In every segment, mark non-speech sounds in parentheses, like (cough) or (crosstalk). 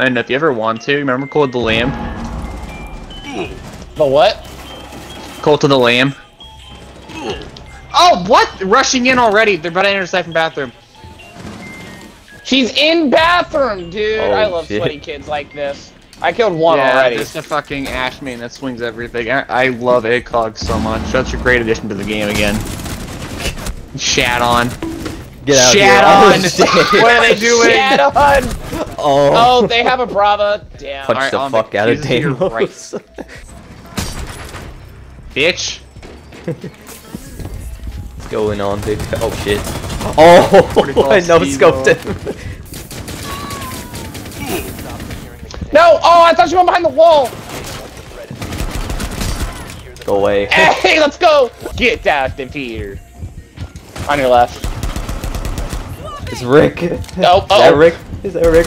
And if you ever want to, remember Cult of the Lamb? The what? Cult of the Lamb. Oh, what? Rushing in already. They're about to enter the second bathroom. She's in bathroom, dude. Oh, I love shit. sweaty kids like this. I killed one yeah, already. just a fucking Ash main that swings everything. I, I love ACOG so much. That's a great addition to the game again. Shat on. Get out Shat here. Oh, on. Oh. What are they doing? Shat on. (laughs) Oh. Oh, they have a Brava. Damn. Punch Alright, the I'll fuck out of Jesus to your Bitch. What's going on, dude? Oh shit. Oh, oh (laughs) Critical (laughs) I no scoped Steve-O. him. No! Oh, I thought you were behind the wall. Go away. Hey, let's go. Get out of here. On your left. It's Rick. Is Oh, that oh. Rick? Is that Rick?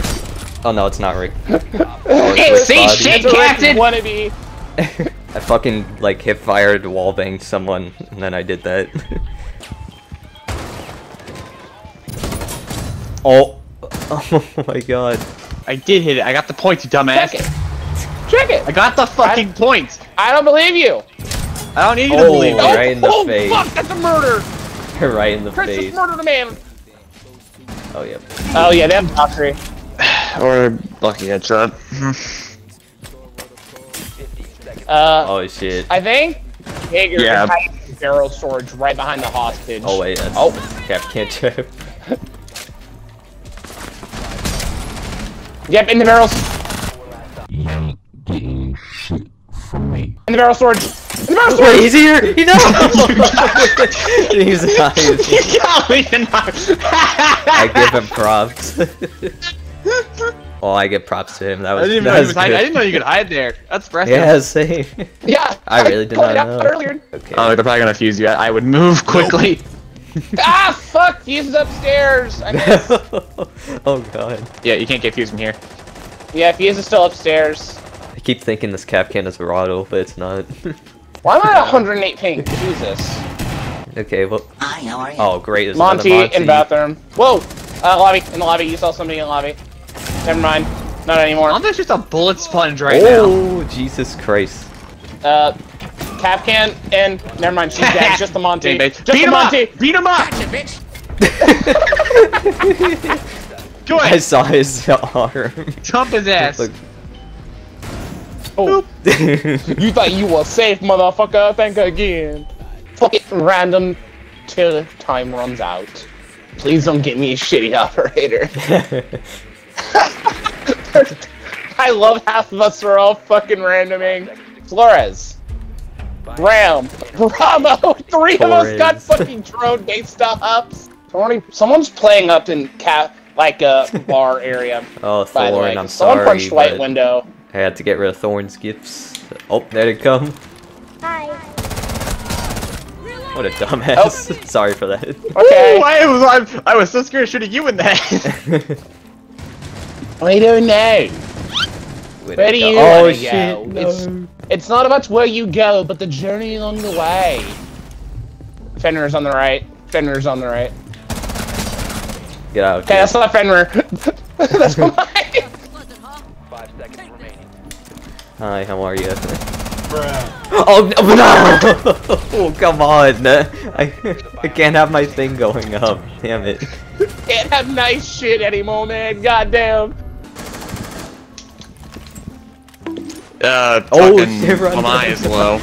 Oh no, it's not Rick. Oh, (laughs) Hey, it's see shit, It's a Rick Captain. wannabe. (laughs) I fucking like hip fired wall banged someone and then I did that. (laughs) oh. Oh my god. I did hit it. I got the point, you dumbass. Check it. Check it. I got the fucking points. I don't believe you. I don't need you to Oh, believe me. Oh, right in the oh, oh, face. fuck, that's a murder. right in the Chris face. just murdered a man. Oh yep. Oh, yeah, they have Valkyrie. (sighs) Or lucky headshot. (laughs) Uh, Oh shit. I think Hager Yeah. is hiding barrel storage right behind the hostage. Oh wait, that's Oh. Cap can't chip. (laughs) Yep, in the barrels. You ain't getting shit from me. In the barrel storage. In the barrel Wait, storage. (laughs) he's (laughs) (laughs) here! He knows! he's not. you got me in my- I give him props. well, I give props to him. That was, I didn't, even that know you was was hide- I didn't know you could hide there. That's impressive. Yeah, same. Yeah. I really did not know. Earlier. Okay. Oh, they're probably gonna fuse you. I I would move quickly. ah, fuck! He's upstairs. I missed. oh god. Yeah, you can't get fused from here. yeah, Fuze is still upstairs. I keep thinking this Kapkan is Verado, but it's not. Why am I at 108 ping? Jesus. okay, well. Hi, how are you? Oh, great. There's another Monty, in bathroom. Whoa! Uh, lobby. In the lobby. You saw somebody in the lobby. Never mind. Not anymore. Monty's just a bullet sponge right now. Oh, Jesus Christ. Uh, Kapkan in. Never mind. She's dead. (laughs) Just the Monty. Dang, Just. Beat the him up! Monty. Beat him up! (laughs) (laughs) Go I saw his arm. Jump his ass! Look. Oh, (laughs) you thought you were safe, motherfucker. Think again. Fuck it, random till time runs out. Please don't get me a shitty operator. (laughs) (laughs) I love half of us are all fucking randoming. Flores. Ram. Bravo. Three of us got fucking drone based stops. Somebody, someone's playing up in cat like a bar area. oh, By the way, I'm someone sorry, punched white but window. I had to get rid of Thorn's gifts. Oh, there they come. Hi. What a dumbass. Oh. (laughs) sorry for that. Okay. Ooh, I was I, I was so scared of shooting you in that. I don't know. Where'd Where it do go? you Oh wanna shit! go? No. It's- It's not about where you go, but the journey along the way. Fenrir's on the right. Fenrir's on the right. Get out. Okay, that's not Fenrir. (laughs) that's (laughs) mine. Hi, how are you? oh no! (laughs) no! oh come on! (laughs) I I can't have my thing going up. Damn it! (laughs) Can't have nice shit anymore, man. Goddamn. uh, Oh, shit, run, my eye is low.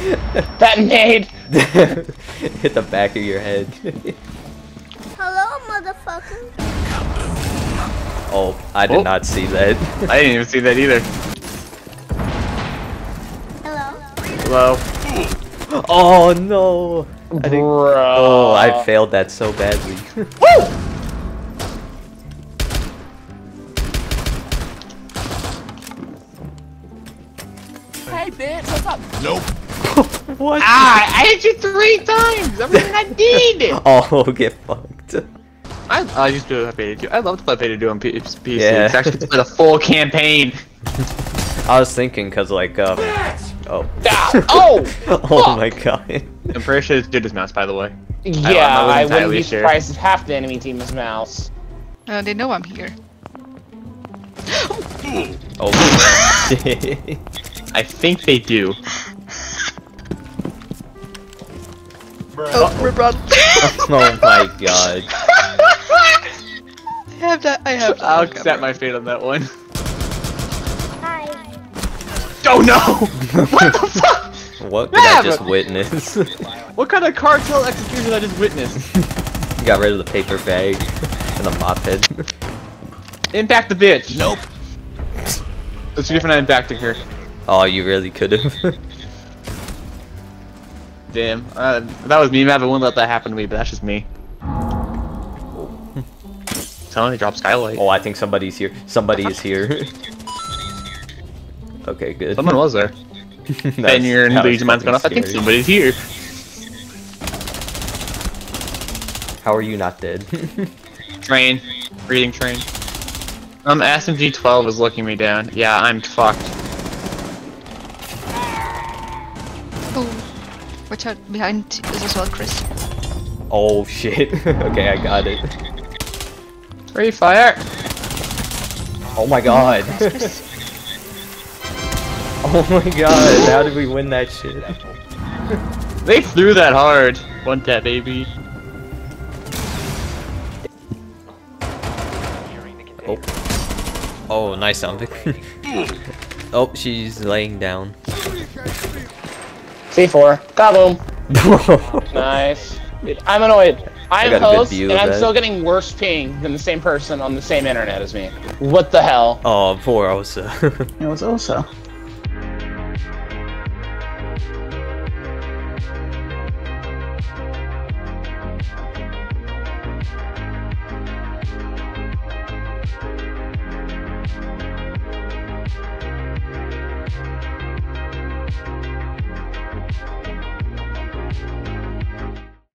That made. Hit the back of your head. Hello, motherfucker. Oh, I did Oh. not see that. I didn't even see that either. Hello. Hello. oh no! I think. Bro. Oh, I failed that so badly. (laughs) Hey, bitch, what's up? Nope. (laughs) what? Ah, I hit you three times. Everything I did. Oh, get fucked. I, I used to play Payday 2. I love to play Payday 2 on P PC. Yeah. It's actually (laughs) play the full campaign. I was thinking, cause like, um, oh, Ah, (laughs) oh! oh my god. I'm pretty sure it's Judas Mouse, by the way. Yeah, I I, wouldn't entirely be sure. surprised if half the enemy team is mouse. Uh, they know I'm here. Oh shit. (laughs) I think they do. Oh, rip rod. oh my god. I have that. I have that. I'll on accept camera. my fate on that one. Hi. Oh no! what the (laughs) fuck? What did I just but- witness? (laughs) What kind of cartel execution did I just witness? You (laughs) got rid of the paper bag and the mop head. Impact the bitch. Nope. Let's see if I'm impacting her. Oh, you really could have. Damn. Uh, that was me, Matt, I wouldn't let that happen to me, but that's just me. Tell me, drop skylight. oh, I think somebody's here. Somebody is here. (laughs) okay, good. Someone was there. (laughs) That's- and your that was Luigi mind's gone off. I think somebody's here. How are you not dead? (laughs) Train. Reading train. Um, SMG-12 is looking me down. Yeah, I'm fucked. Oh, watch out behind is as well, Chris. oh shit. okay, I got it. Free fire! Oh my god. (laughs) Oh my god. How did we win that shit? They threw that hard. One tap, baby. Oh. Oh, nice sound. (laughs) oh, she's laying down. C4. Kaboom. (laughs) Nice. I'm annoyed. I I'm got host, and I'm that. still getting worse ping than the same person on the same internet as me. What the hell? Oh, poor Osa. (laughs) It was also.